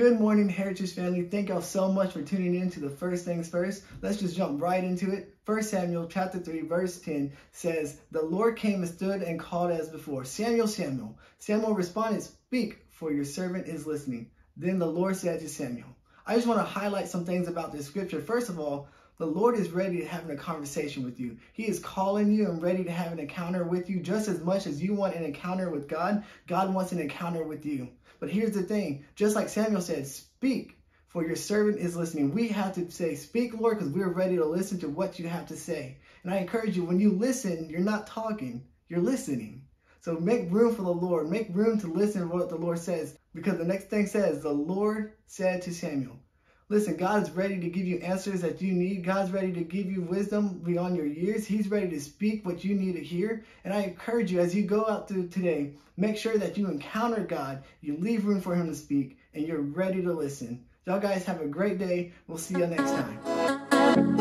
Good morning, Heritage family. Thank y'all so much for tuning in to the First Things First. Let's just jump right into it. First Samuel chapter 3, verse 10 says, The Lord came and stood and called as before, Samuel, Samuel. Samuel responded, Speak, for your servant is listening. Then the Lord said to Samuel, I just want to highlight some things about this scripture. First of all, the Lord is ready to have a conversation with you. He is calling you and ready to have an encounter with you just as much as you want an encounter with God. God wants an encounter with you. But here's the thing just like Samuel said, speak, for your servant is listening. We have to say, Speak, Lord, because we're ready to listen to what you have to say. And I encourage you, when you listen, you're not talking, you're listening. So make room for the Lord. Make room to listen to what the Lord says. Because the next thing says, the Lord said to Samuel, Listen, God's ready to give you answers that you need. God's ready to give you wisdom beyond your years. He's ready to speak what you need to hear. And I encourage you as you go out through today, make sure that you encounter God, you leave room for him to speak, and you're ready to listen. Y'all guys have a great day. We'll see you next time.